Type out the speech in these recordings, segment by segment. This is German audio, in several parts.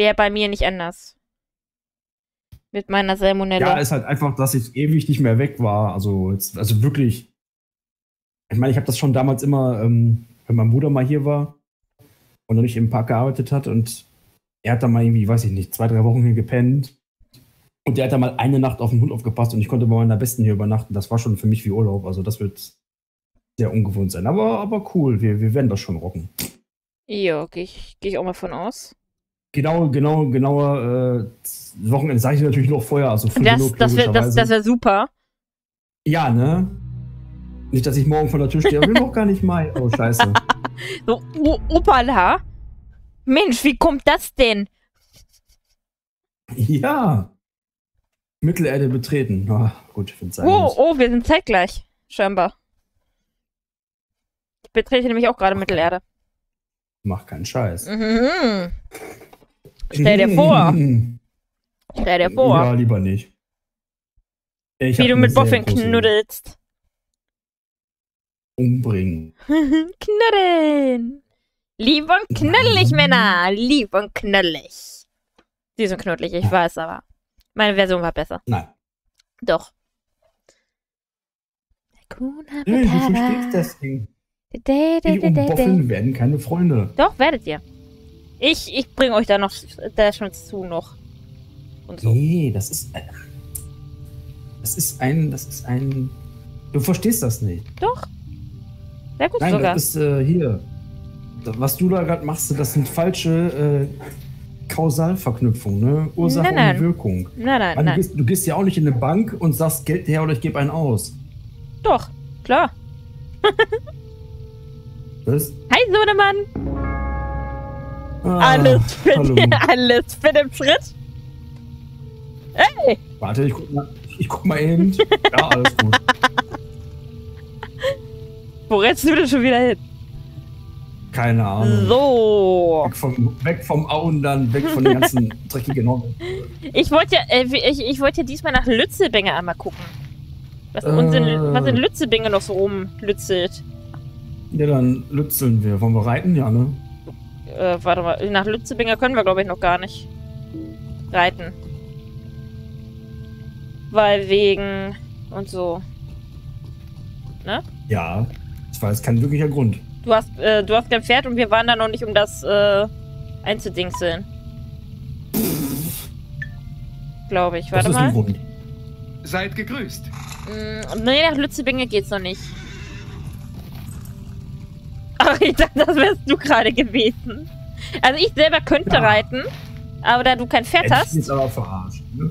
Wäre bei mir nicht anders. Mit meiner Salmonella. Ja, ist halt einfach, dass ich ewig nicht mehr weg war. Also, jetzt, also wirklich. Ich meine, ich habe das schon damals immer, ähm, wenn mein Bruder mal hier war und noch nicht im Park gearbeitet hat und er hat da mal irgendwie, weiß ich nicht, zwei, drei Wochen hier gepennt. Und der hat da mal eine Nacht auf den Hund aufgepasst und ich konnte bei meiner Besten hier übernachten. Das war schon für mich wie Urlaub. Also das wird sehr ungewohnt sein. Aber, aber cool, wir, wir werden das schon rocken. Ja, gehe ich, geh ich auch mal von aus. Genau, genau, genauer äh, Wochenende sage ich natürlich noch vorher. Also früh Das, genug, das wäre das, das wär super. Ja, ne? Nicht, dass ich morgen vor der Tür stehe, aber will noch gar nicht mal. Oh, scheiße. So, o Opala. Mensch, wie kommt das denn? Ja. Mittelerde betreten. Ah, gut, sein Oh, oh, wir sind zeitgleich. Scheinbar. Ich betrete nämlich auch gerade Mittelerde. Mach keinen Scheiß. Mhm. Stell dir vor. Stell dir vor. Ja, lieber nicht. Ich wie du mit Boffin knuddelst. Umbringen. Knuddeln. Lieb und knuddelig, Männer. Lieb und knuddelig. Die sind knuddelig, ich weiß aber. Meine Version war besser. Nein. Doch. Hakuna Nee, du Matata. verstehst das Ding. Da, und. Boffin werden keine Freunde. Doch, werdet ihr. Ich, ich bringe euch da noch da schon zu noch. Und so. Nee, das ist. Das ist ein. Das ist ein. Du verstehst das nicht. Doch. Sehr gut Nein, sogar. das ist äh, hier. Was du da gerade machst, das sind falsche äh, Kausalverknüpfungen, ne? Ursache Nein, nein. und Wirkung. nein, nein, Weil Du, nein. gehst, du gehst ja auch nicht in eine Bank und sagst Geld her oder ich gebe einen aus. Doch, klar. Was? Hi, Sohnemann. Ah, Alles fit, hallo. alles fit im Schritt. Hey, Warte, ich guck mal, ich guck mal eben. ja, alles gut. wo rennst du denn schon wieder hin? Keine Ahnung. So. Weg vom, weg vom Auen dann, weg von den ganzen dreckigen Hocken. Ich wollte ja, äh, ich, ich wollte ja diesmal nach Lützelbinge einmal gucken. Was, uns in, Äh. was in Lützelbinge noch so rumlützelt. Ja, dann lützeln wir. Wollen wir reiten? Ja, ne? Äh, warte mal, nach Lützelbinge können wir, glaube ich, noch gar nicht reiten. Weil wegen und so. Ja. Das war jetzt kein wirklicher Grund. Du hast, äh, du hast kein Pferd und wir waren da noch nicht, um das äh, einzudingseln. Glaube ich. Das Warte ist ein mal. Grund. Seid gegrüßt. Mm, nee, nach Lützebinge geht's noch nicht. Ich dachte, das wärst du gerade gewesen. Also ich selber könnte Ja. reiten, aber da du kein Pferd Hätte ich hast, jetzt aber verarscht. Ne?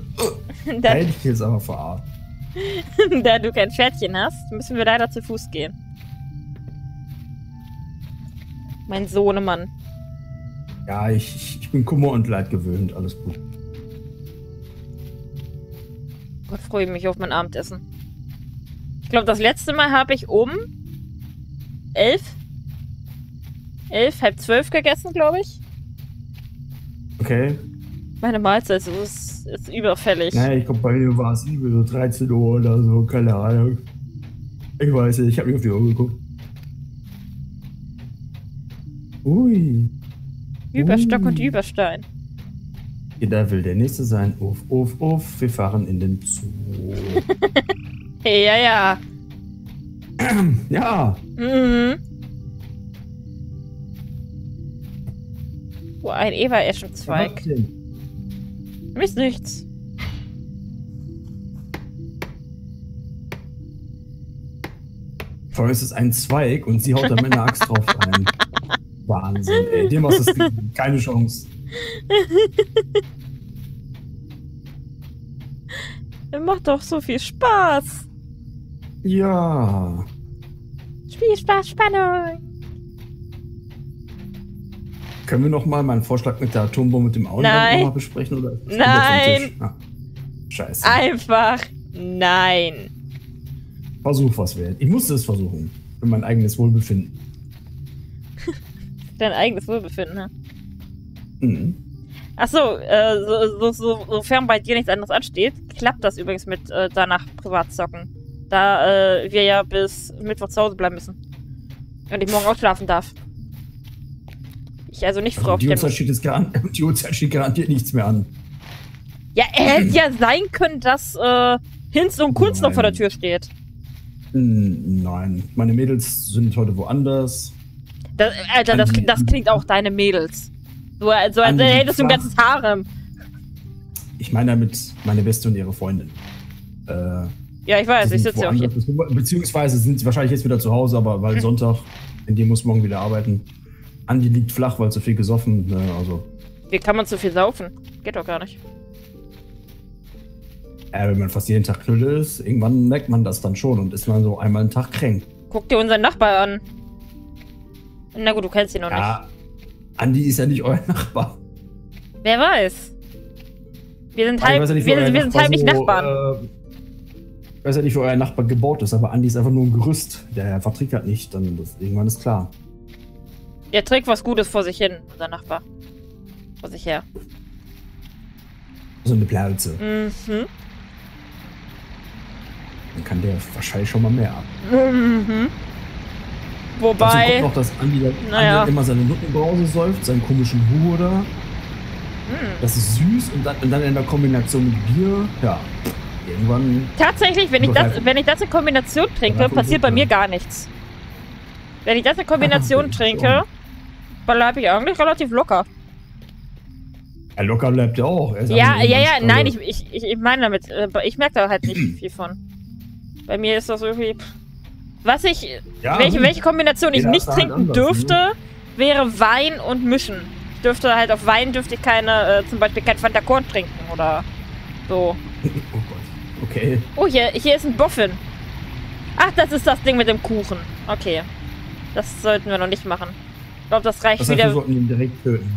Da hätte ich jetzt aber verarscht. da du kein Pferdchen hast, müssen wir leider zu Fuß gehen. Mein Sohnemann. Ja, ich, ich- ich bin Kummer und Leid gewöhnt. Alles gut. Gott, freue mich auf mein Abendessen. Ich glaube, das letzte Mal habe ich um elf, elf, halb zwölf gegessen, glaube ich. Okay? Meine Mahlzeit ist, ist überfällig. Naja, ich glaube, bei mir war es irgendwie so 13 Uhr oder so. Keine Ahnung. Ich weiß nicht, ich habe nicht auf die Uhr geguckt. Ui. Überstock und Ui. Überstein. Jeder will der Nächste sein. Uff, uff, uff. Wir fahren in den Zoo. Ja, ja. ja. Mhm. Oh, ein Eva-Eschenzweig. Denn? Ist nichts. Vor allem ist es ein Zweig und sie haut da mit einer Axt drauf rein. Wahnsinn, ey. Dem hast du keine Chance. Das macht doch so viel Spaß. Ja. Spiel, Spaß, Spannung. Können wir noch mal meinen Vorschlag mit der Atombombe mit dem Auenland Nein. noch mal besprechen? Oder Nein. Ah, scheiße. Einfach nein. Versuch was wert. Ich musste es versuchen. Für mein eigenes Wohlbefinden. Dein eigenes Wohlbefinden, ne? Mhm. Achso, äh, so, so, so, sofern bei dir nichts anderes ansteht, klappt das übrigens mit äh, danach Privatzocken. Da äh, wir ja bis Mittwoch zu Hause bleiben müssen. Und ich morgen auch schlafen darf. Ich also nicht Also früh die, aufstehen Uhrzeit steht jetzt garan- die Uhrzeit steht garantiert nichts mehr an. Ja, hätte ja sein können, dass äh, Hinz und Kunst noch vor der. Tür steht. Nein, meine Mädels sind heute woanders. Das, Alter, das, das klingt auch deine Mädels. So, so als hättest du ein ganzes Harem. Ich meine damit meine Beste und ihre Freundin. Äh, Ja, ich weiß, ich sitze ja auch hier. beziehungsweise sind sie wahrscheinlich jetzt wieder zu Hause, aber weil. Sonntag, in dem muss morgen wieder arbeiten. Andi liegt flach, weil zu viel gesoffen. Ne, also, Wie kann man so viel saufen? Geht doch gar nicht. äh, wenn man fast jeden Tag Knülle ist, irgendwann merkt man das dann schon und ist man so einmal einen Tag kränk. Guck dir unseren Nachbar an. Na gut, du kennst ihn noch nicht. Ja, Andi ist ja nicht euer Nachbar. Wer weiß? Wir sind, Ich halb, weiß ja nicht, wir, wie euer sind- wir sind Nachbar heimlich so, Nachbarn. Äh, ich weiß ja nicht, wie euer Nachbar gebaut ist, aber Andi ist einfach nur ein Gerüst. Der vertrickert nicht, dann das, irgendwann ist klar. Der trägt was Gutes vor sich hin, unser Nachbar. Vor sich her. So eine Plauze. Mhm. Dann kann der wahrscheinlich schon mal mehr ab. Mhm. Dazu kommt Wobei. noch, dass Andi, dann- Naja. Andi immer seine Nuttenbrause säuft, seinen komischen Hu da. Hm. Das ist süß und dann, und dann in der Kombination mit Bier, ja, irgendwann. Tatsächlich, wenn ich, das, wenn ich das in Kombination trinke, passiert bei mir gar nichts. Wenn ich das in Kombination trinke, bleibe ich eigentlich relativ locker. Ja, locker bleibt er auch. Er Ja, ja, ja, nein, also- ich, ich, ich meine damit, äh, ich merke da halt nicht viel von. Bei mir ist das irgendwie. Was ich. Ja, welche, gut. welche Kombination ich nicht halt trinken anders, ne? dürfte, wäre Wein und Mischen. Ich dürfte halt auf Wein dürfte ich keine, äh, zum Beispiel kein Fanta Korn trinken oder so. Oh Gott. Okay. Oh, hier, hier ist ein Boffin. Ach, das ist das Ding mit dem Kuchen. Okay. Das sollten wir noch nicht machen. Ich glaube, das reicht Das heißt, wir wieder. sollten ihn direkt töten.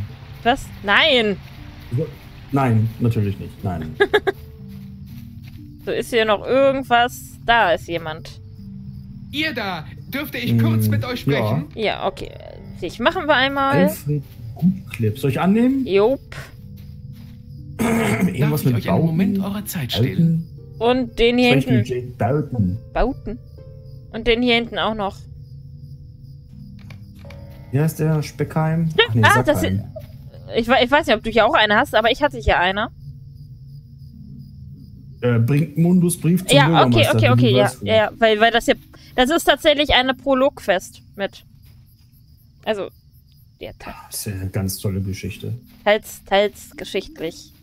Was? Nein! So- Nein, natürlich nicht. Nein. So ist hier noch irgendwas. Da ist jemand. Ihr da, dürfte ich kurz Mm, mit euch sprechen? Ja, okay. Sich machen wir einmal. Alfred Gutclip. Soll ich annehmen? Jop. Darf Irgendwas ich mit euch einen Bauten? Moment eurer Zeit stehlen? Und den hier Beispiel hinten. Bauten. Bauten. Und den hier hinten auch noch. Wie heißt der? Speckheim? Ach, nee, Ah, das Sackheim. Ich, ich weiß nicht, ob du hier auch eine hast, aber ich hatte hier eine. Äh, bringt Mundus Brief zum Ja, okay, okay, okay, ja, ja, ja, weil, weil das hier, das ist tatsächlich eine Prologfest mit. Also, ja, te- Das ist ja eine ganz tolle Geschichte. teils, teils geschichtlich.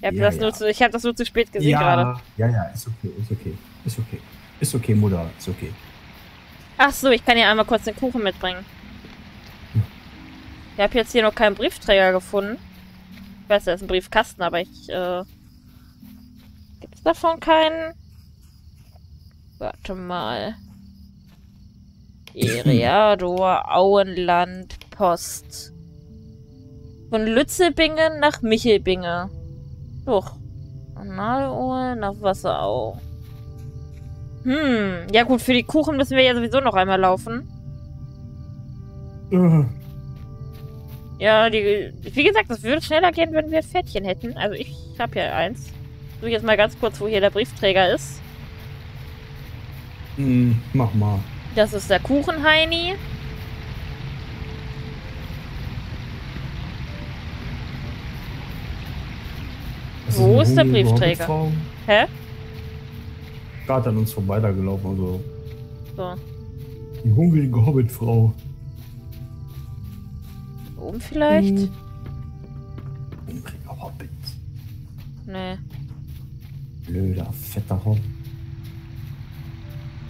Ich habe Ja, das, ja. nur zu- ich hab das nur zu spät gesehen ja, gerade. ja, ja, ist okay, ist okay. Ist okay. Ist okay, Mutter, ist okay. Ach so, ich kann hier einmal kurz den Kuchen mitbringen. Ich habe jetzt hier noch keinen Briefträger gefunden. Ich weiß, da ist ein Briefkasten, aber ich, äh... Gibt's davon keinen? Warte mal. Iriador, Auenland, Post. Von Lützebingen nach Michelbinge. Doch. Analuhr nach Wasserau. Hm, ja gut, für die Kuchen müssen wir ja sowieso noch einmal laufen. Ja, die, wie gesagt, das würde schneller gehen, wenn wir ein Pferdchen hätten. Also ich habe hier eins. Ich suche jetzt mal ganz kurz, wo hier der Briefträger ist. hm, mach mal. Das ist der Kuchenheini. Das Wo eine ist der Briefträger? Hä? Gerade an uns vorbei da gelaufen, also So. die hungrige Hobbitfrau. Oben vielleicht? Hm. Hungriger Hobbit. Nee. Blöder, fetter Hobbit.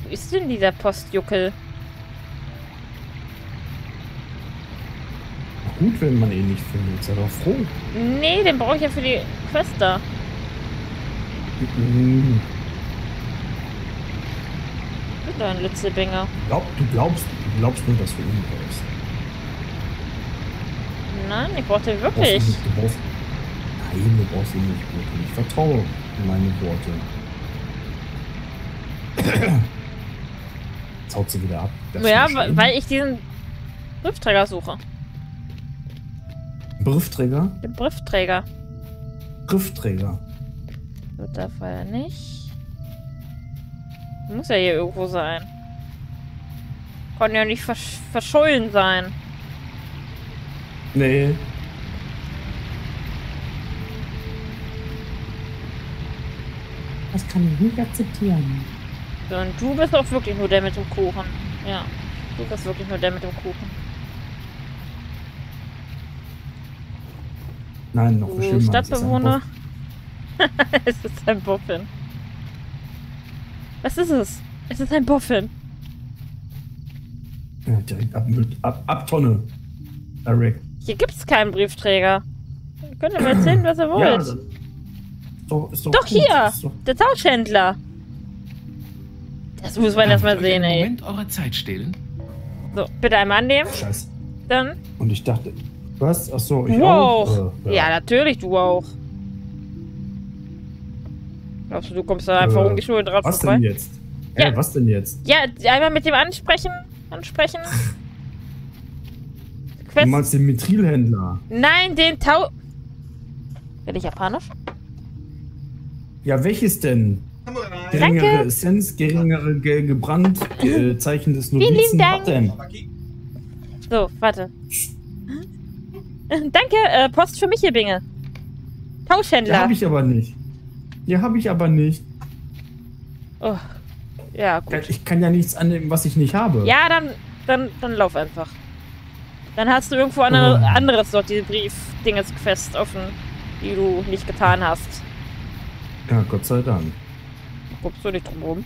Wo ist denn dieser Postjuckel? Gut, wenn man ihn nicht findet. Sei doch froh. Nee, den brauche ich ja für die Quest da. Hm, Ist doch ein Lützelbinger. Glaub, du, glaubst, du glaubst nur, dass du ihn brauchst. Nein, ich brauche den Du wirklich. nicht, du brauchst, nein, du brauchst ihn nicht wirklich. Ich vertraue in meine Worte. Jetzt haut sie wieder ab. Das Ja, weil ich diesen Briefträger suche. Briefträger? Den Briefträger. Briefträger. Wird der Fall nicht. Muss ja hier irgendwo sein. Kann ja nicht versch verschollen sein. Nee. Das kann ich nicht akzeptieren. Und du bist auch wirklich nur der mit dem Kuchen. Ja. Du bist wirklich nur der mit dem Kuchen. Nein, noch Du schlimmer. es ist ein Stadtbewohner. Es ist ein Boffin. Was ist es? Es ist ein Boffin. Ja, direkt ab, ab, ab Tonne. Direkt. Hier gibt's keinen Briefträger. Ihr könnt ihr mir erzählen, was ihr wollt. Ja, ist doch, ist doch, Doch, gut. hier. Ist doch, Der Tauschhändler. Das muss man erst mal Darf ich euch sehen, einen ey. Moment eurer Zeit stehlen? So, bitte einmal annehmen. scheiße. Dann. Und ich dachte, was? Achso, ich Du auch. auch. Äh, Ja, natürlich, du auch. Glaubst du, du kommst da einfach Äh, ungeschuldet dran Was vorbei? denn jetzt? Ja. Ja. was denn jetzt? Ja, einmal mit dem ansprechen. Ansprechen. Du Quest. meinst den Mithrilhändler? Nein, den Tau. Bin ich japanisch? Ja, welches denn? Geringere Essenz, geringere ge gebrannt, ge äh, Zeichen des Vielen Novizen. Dank. Denn? So, warte. Danke, äh, Post für mich hier, Binge. Ja, Tauschhändler. habe ich aber nicht. Ja, habe ich aber nicht. oh. Ja, gut. Ich kann ja nichts annehmen, was ich nicht habe. Ja, dann, dann, dann lauf einfach. Dann hast du irgendwo andere, Oh. anderes dort diese Brief-Dinges-Quest offen, die du nicht getan hast. Ja, Gott sei Dank. Guckst du nicht drum rum?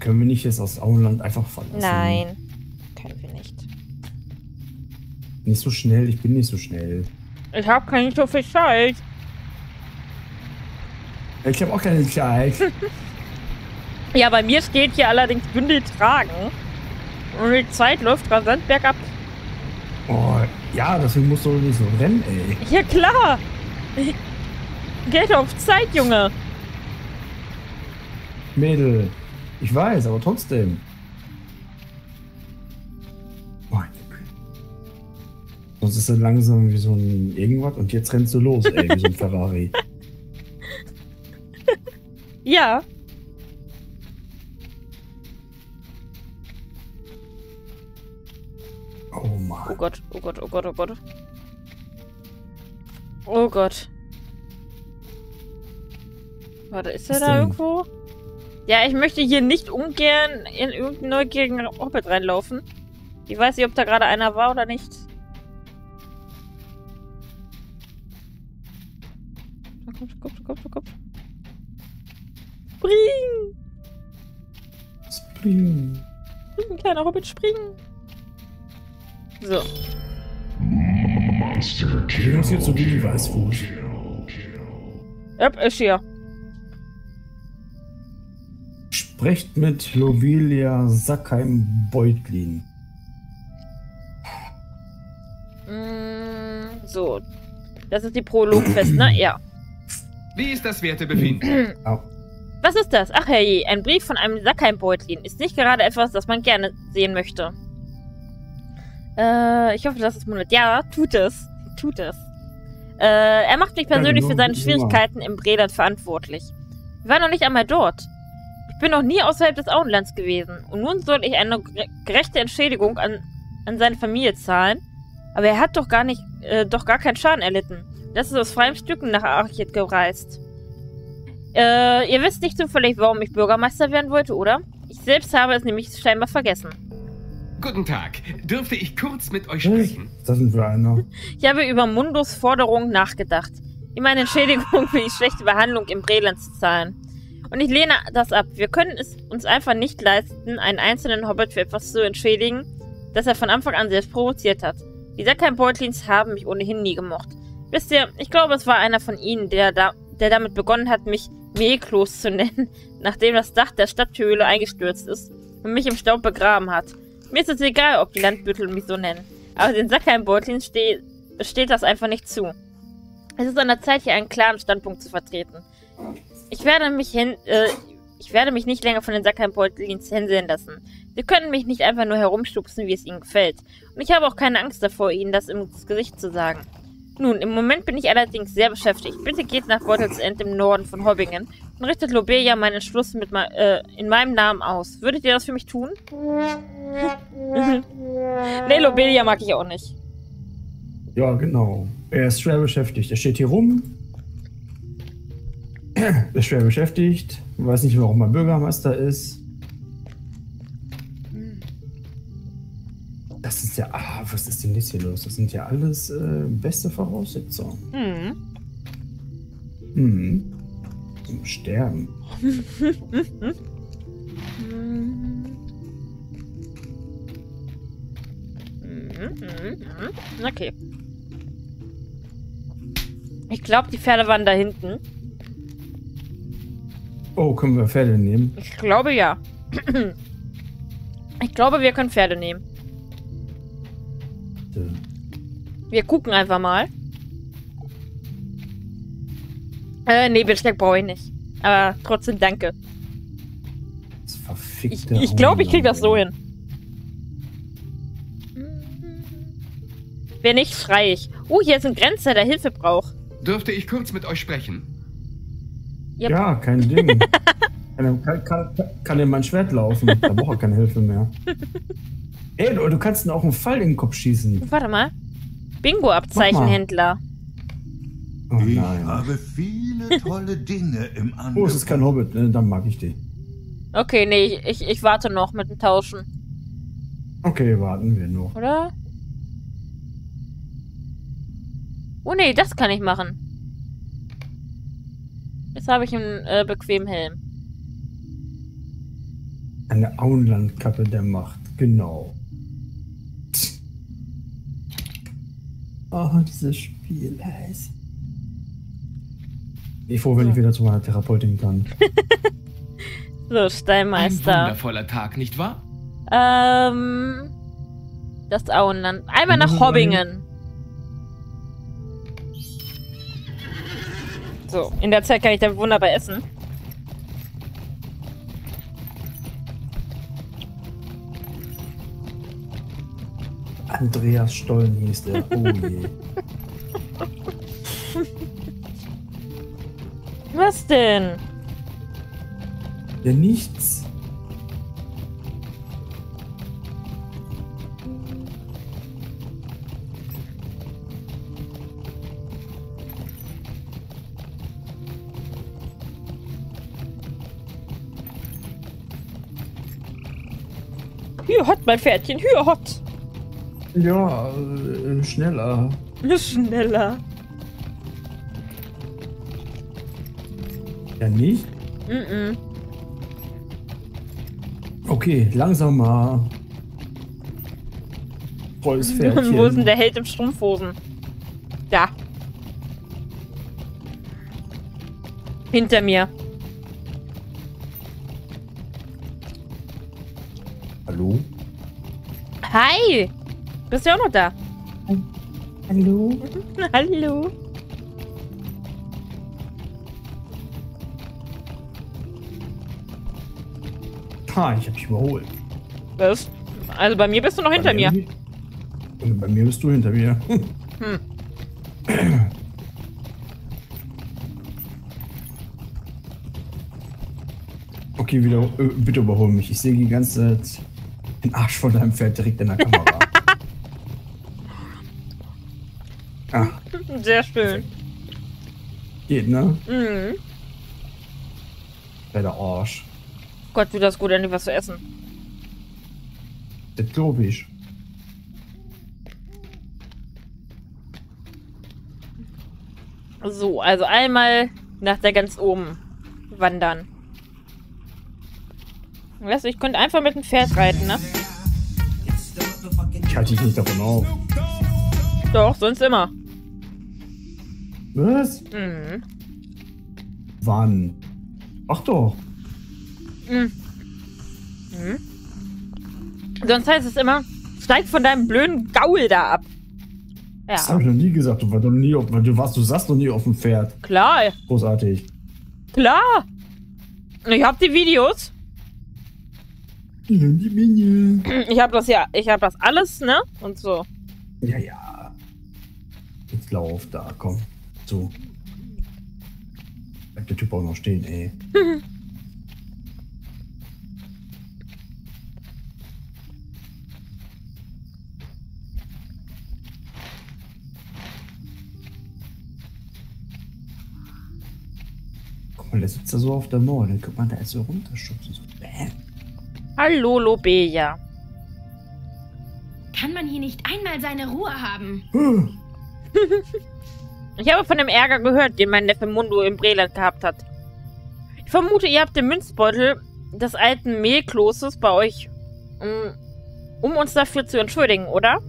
Können wir nicht jetzt aus Auenland einfach verlassen? Nein. Können wir nicht. Nicht so schnell, ich bin nicht so schnell. Ich hab keine so viel Zeit. Ich habe auch keine Zeit. Ja, bei mir steht hier allerdings Bündel tragen. Und die Zeit läuft rasant bergab. Oh, ja, deswegen musst du nicht so rennen, ey. Ja, klar. Geld auf Zeit, Junge. Mädel. Ich weiß, aber trotzdem. Sonst ist er langsam wie so ein irgendwas und jetzt rennst du los, ey, wie so ein Ferrari. Ja. Gott, oh Gott, oh Gott, oh Gott. Oh Gott. Warte, ist er Was da denn? irgendwo? Ja, ich möchte hier nicht ungern in irgendeinen neugierigen Hobbit reinlaufen. Ich weiß nicht, ob da gerade einer war oder nicht. Da kommt, da kommt, da kommt, da kommt. Spring! Spring. Spring, kleiner Hobbit, springen! So. Ich muss jetzt so wie die Weißfuß. Yep, ist hier. Sprecht mit Lovelia Sackheim-Beutlin. Mm, so. Das ist die Prologfest, ne? Ja. Wie ist das Wertebefinden? Was ist das? Ach herrje, ein Brief von einem Sackheim-Beutlin. Ist nicht gerade etwas, das man gerne sehen möchte. Äh, ich hoffe, das ist Monat. Ja, tut es. Tut es. Äh, er macht mich persönlich für seine. Schwierigkeiten im Breland verantwortlich. Wir waren noch nicht einmal dort. Ich bin noch nie außerhalb des Auenlands gewesen. Und nun soll ich eine gere- gerechte Entschädigung an, an seine Familie zahlen. Aber er hat doch gar nicht, äh, doch gar keinen Schaden erlitten. Das ist aus freien Stücken nach Archet gereist. Äh, ihr wisst nicht zufällig, warum ich Bürgermeister werden wollte, oder? Ich selbst habe es nämlich scheinbar vergessen. Guten Tag. Dürfte ich kurz mit euch sprechen? Das sind wir einer. Ich habe über Mundos Forderung nachgedacht, ihm eine Entschädigung für die schlechte Behandlung im Breland zu zahlen. Und ich lehne das ab. Wir können es uns einfach nicht leisten, einen einzelnen Hobbit für etwas zu entschädigen, das er von Anfang an selbst provoziert hat. Die Sackheim-Beutlins haben mich ohnehin nie gemocht. Wisst ihr, ich glaube, es war einer von ihnen, der, da, der damit begonnen hat, mich Meklos zu nennen, nachdem das Dach der Stadthöhle eingestürzt ist und mich im Staub begraben hat. Mir ist es egal, ob die Landbüttel mich so nennen. Aber den Sackheim-Beutlins ste steht das einfach nicht zu. Es ist an der Zeit, hier einen klaren Standpunkt zu vertreten. Ich werde mich hin, äh, ich werde mich nicht länger von den Sackheim-Beutlins hinsehen lassen. Sie können mich nicht einfach nur herumstupsen, wie es ihnen gefällt. Und ich habe auch keine Angst davor, ihnen das ins Gesicht zu sagen. Nun, im Moment bin ich allerdings sehr beschäftigt. Bitte geht nach Beutelsend im Norden von Hobbingen und richtet Lobelia meinen Entschluss mit äh, in meinem Namen aus. Würdet ihr das für mich tun? nee, Lobelia mag ich auch nicht. Ja, genau. Er ist schwer beschäftigt. Er steht hier rum. Er ist schwer beschäftigt. Weiß nicht, warum er Bürgermeister ist. Das ist ja. Ah, was ist denn jetzt hier los? Das sind ja alles äh, beste Voraussetzungen. Hm. Hm. Zum Sterben. Okay. Ich glaube, die Pferde waren da hinten. Oh, können wir Pferde nehmen? Ich glaube ja. Ich glaube, wir können Pferde nehmen. Äh, Wir gucken einfach mal. Äh, nee, Besteck brauche ich nicht. Aber trotzdem danke. Das Ich, verfickte ich glaube, ich krieg das so hin. Wenn nicht, schrei ich. Oh, hier ist ein Grenzer, der Hilfe braucht. Dürfte ich kurz mit euch sprechen? Yep. Ja, kein Ding. kann, kann, kann, kann dir mein Schwert laufen. Da braucht er keine Hilfe mehr. Ey, du, du kannst auch einen Fall in den Kopf schießen. Warte mal. Bingo-Abzeichenhändler. Oh Ich nein. habe viele tolle Dinge im Angebot. Oh, es ist kein Hobbit, ne? dann mag ich die. Okay, nee, ich, ich, ich warte noch mit dem Tauschen. Okay, warten wir noch. Oder? Oh nee, das kann ich machen. Jetzt habe ich einen äh, bequemen Helm. Eine Auenlandkappe der Macht, genau. Oh, dieses Spiel heiß. Ich froh, wenn ich wieder zu meiner Therapeutin kann. So, Ein Steinmeister. wundervoller Tag, nicht wahr? Ähm. Das Auenland. Einmal nach es Hobbingen. So, in der Zeit kann ich dann wunderbar essen. Andreas Stollen hieß der. Oh je. Was denn? Ja, nichts. Hier hot, mein Pferdchen, hier hot. Ja, äh, schneller. Schneller. Ja, nicht? Mhm. Okay, langsamer. Volles Pferdchen. Wo ist denn der Held im Strumpfhosen? Da. Hinter mir. Bist du auch noch da? Hallo? Hallo. Ha, ich hab dich überholt. Was? Also bei mir bist du noch hinter Bei mir. nicht. Und bei mir bist du hinter mir. Hm. Okay, wieder, äh, bitte überhol mich. Ich sehe die ganze Zeit den Arsch von deinem Pferd direkt in der Kamera. ah, Sehr schön. geht, ne? Mhm. Bei der Arsch. Gott, wie das gut, endlich was zu essen. Das glaube ich. So, also einmal nach da ganz oben wandern. Weißt du, ich könnte einfach mit dem Pferd reiten, ne? Ich halte dich nicht davon auf. Doch, sonst immer. Was? Mhm. Wann? Ach doch. Mhm. Mhm. Sonst heißt es immer, steig von deinem blöden Gaul da ab. Das Ja, habe ich noch nie gesagt. Du warst noch nie auf, du warst, du saßt noch nie auf dem Pferd. klar, Großartig. klar. Ich hab die Videos. Ich hab das ja, ich hab das alles, ne? Und so. Ja, ja. Jetzt lauf da, komm du. Bleibt der Typ auch noch stehen, ey. Guck mal, der sitzt da so auf der Mauer. Dann guck man da erst so runterschubsen. So, bäh. Hallo, Lobeja. Kann man hier nicht einmal seine Ruhe haben? Ich habe von dem Ärger gehört, den mein Neffe Mundo im Breland gehabt hat. Ich vermute, ihr habt den Münzbeutel des alten Mehlklosters bei euch, um, um uns dafür zu entschuldigen, oder?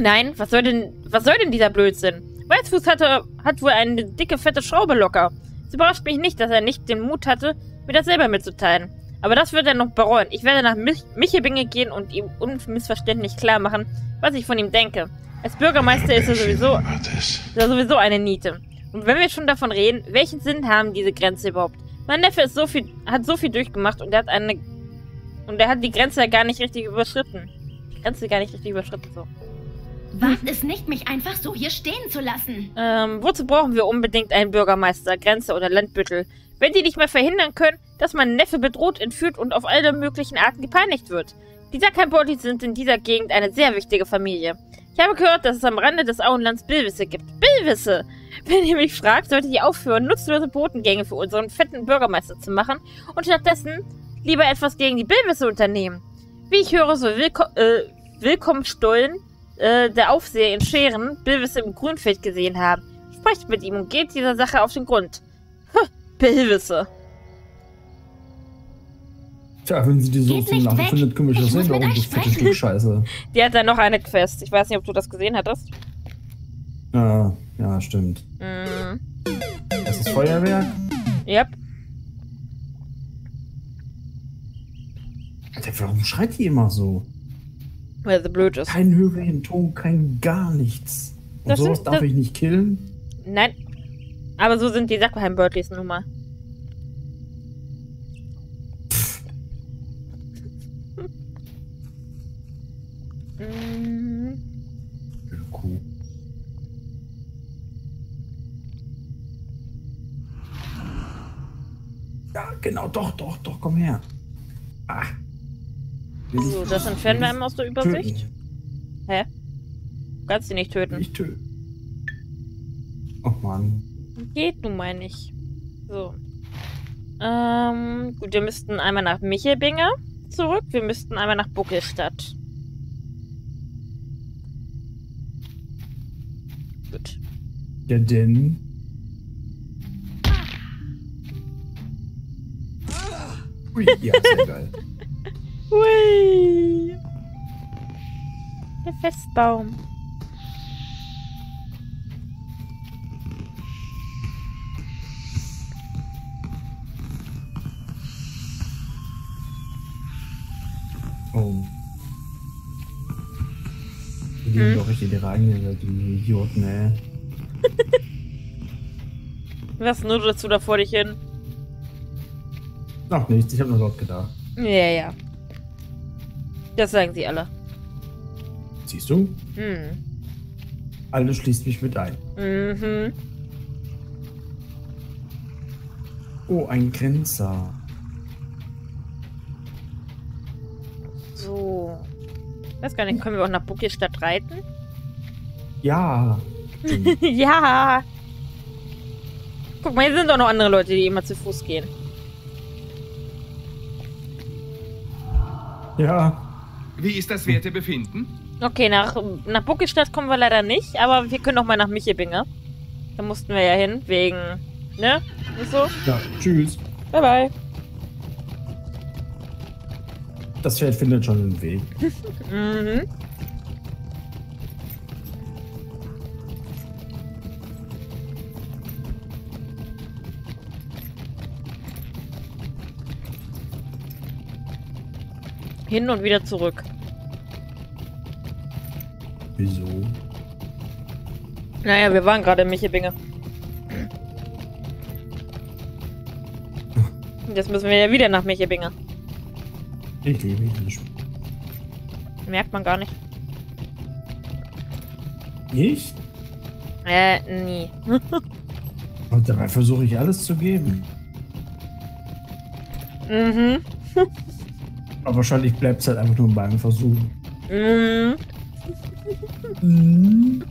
Nein, was soll denn, was soll denn dieser Blödsinn? Weißfuß hatte, hat wohl eine dicke, fette Schraube locker. Es überrascht mich nicht, dass er nicht den Mut hatte, mir das selber mitzuteilen. Aber das wird er noch bereuen. Ich werde nach Mich Michelbinge gehen und ihm unmissverständlich klar machen, was ich von ihm denke. Als Bürgermeister ist er sowieso, ist er sowieso eine Niete. Und wenn wir schon davon reden, welchen Sinn haben diese Grenze überhaupt? Mein Neffe ist so viel, hat so viel durchgemacht und er hat eine und er hat die Grenze ja gar nicht richtig überschritten. Die Grenze gar nicht richtig überschritten so. Wagt es nicht, mich einfach so hier stehen zu lassen. Ähm, wozu brauchen wir unbedingt einen Bürgermeister, Grenze oder Landbüttel? Wenn die nicht mehr verhindern können, dass mein Neffe bedroht, entführt und auf alle möglichen Arten gepeinigt wird. Die Sackheim-Beutel sind in dieser Gegend eine sehr wichtige Familie. Ich habe gehört, dass es am Rande des Auenlands Billwisse gibt. Billwisse! Wenn ihr mich fragt, solltet ihr aufhören, nutzlose Botengänge für unseren fetten Bürgermeister zu machen und stattdessen lieber etwas gegen die Billwisse unternehmen. Wie ich höre, soll Willko äh, Willkommen Stollen, äh, der Aufseher in Scheren, Billwisse im Grünfeld gesehen haben. Sprecht mit ihm und geht dieser Sache auf den Grund. Billwisse. Tja, wenn sie die so zum nicht Lachen weg. findet, kümmere ich das mit um euch das fette sprechen. Stück Scheiße. Die hat dann noch eine Quest. Ich weiß nicht, ob du das gesehen hattest. Ja, ja, stimmt. Mhm. Das ist Feuerwerk. Yep. Alter, warum schreit die immer so? Weil sie blöd ist. Kein höheren Ton, kein gar nichts. Und Das sowas sind- darf das- ich nicht killen? Nein. Aber so sind die Sackheim-Birtleys nun mal. Doch, doch, doch, komm her. Ah. So, das entfernen wir einmal aus der ich Übersicht. töten. Hä? Du kannst sie nicht töten. Ich töte. Oh Mann. Geht nun mal nicht. So. Ähm, gut, wir müssten einmal nach Michelbinge zurück. Wir müssten einmal nach Buckelstadt. Gut. Ja, denn. Ui, ja, sehr geil. Hui. Der Festbaum. Oh. Die gehen Hm. doch richtig eigene, die Idioten, ey. Was nudelst du da vor dich hin? Noch nichts, ich habe nur dort gedacht. Ja, ja. Das sagen sie alle. Siehst du? Hm. Alles schließt mich mit ein. Mhm. Oh, ein Grenzer. So. Ich weiß gar nicht, können wir auch nach Buckelstadt reiten? Ja. ja. Guck mal, hier sind doch noch andere Leute, die immer zu Fuß gehen. Ja. Wie ist das Wertebefinden? Okay, nach, nach Buckelstadt kommen wir leider nicht, aber wir können noch mal nach Michelbinge. Da mussten wir ja hin, wegen, ne? Und so. Ja, tschüss. Bye, bye. Das Pferd findet schon einen Weg. Mhm. Hin und wieder zurück. Wieso? Naja, wir waren gerade in Michelbinge. Jetzt müssen wir ja wieder nach Michelbinge. Ich liebe dieses Spiel. Merkt man gar nicht. Ich? Äh, nie. Und dabei versuche ich alles zu geben. Mhm. Aber wahrscheinlich bleibt es halt einfach nur beim Versuch. Mm. mm.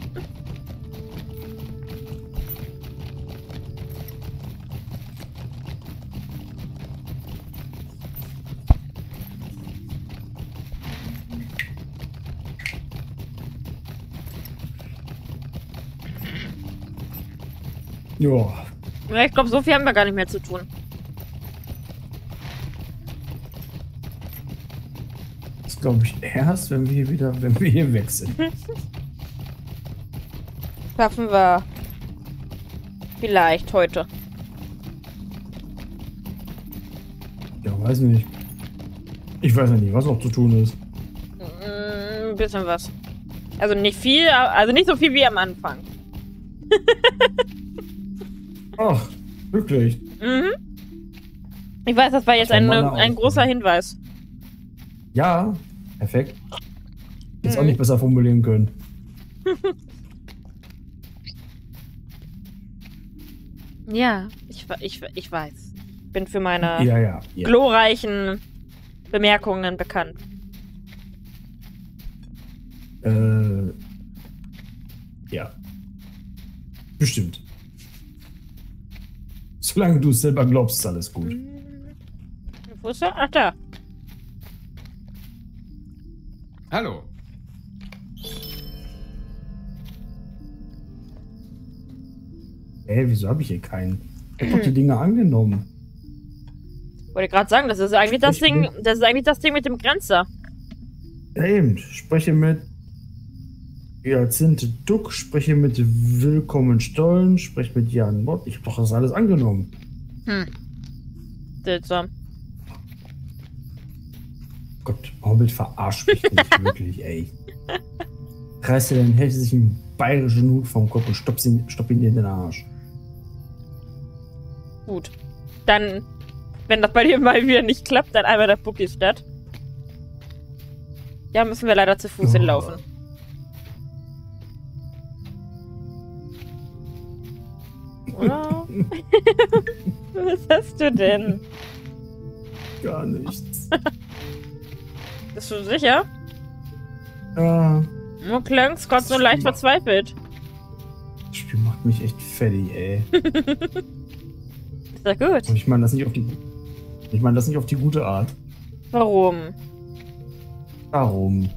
Ja. Ich glaube, so viel haben wir gar nicht mehr zu tun. Das glaube ich erst, wenn wir hier wieder, wenn wir hier weg sind. Schaffen wir vielleicht heute. Ja, weiß nicht. Ich weiß ja nicht, was noch zu tun ist. Mm, Ein bisschen was. Also nicht viel, also nicht so viel wie am Anfang. Ach, wirklich. Mhm. Ich weiß, das war jetzt ein, ein großer Hinweis. Ja, perfekt. Jetzt auch Mhm. nicht besser formulieren können. Ja, ich, ich, ich weiß. Bin für meine Ja, ja. ja. glorreichen Bemerkungen bekannt. Äh, ja. Bestimmt. Solange du es selber glaubst, ist alles gut. Mhm. Wo ist er? Ach, da. Hallo. Ey, wieso habe ich hier keinen? Ich hab doch die Dinge angenommen. Wollte gerade sagen, das ist eigentlich das Ding, mit- das ist eigentlich das Ding mit dem Grenzer. Eben. Spreche mit Hyacinthe Duck, spreche mit Willkommen Stollen, spreche mit Jan Mott. Ich hab doch das alles angenommen. Hm. Seltsam. Gott, Hobbit verarscht mich nicht wirklich, ey. Reiß dir den hässlichen bayerischen Hut vom Kopf und stopp ihn, stopp ihn dir in den Arsch. Gut. Dann, wenn das bei dir mal wieder nicht klappt, dann einmal der Bucki-Stadt. Ja, müssen wir leider zu Fuß Oh. hinlaufen. Oder? Was hast du denn? Gar nichts. Bist du sicher? Ja, Du klangst gerade so leicht verzweifelt. das Spiel macht mich echt fertig, ey. Ist ja gut. Und ich meine das nicht auf die. Ich meine das nicht auf die gute Art. Warum? Warum?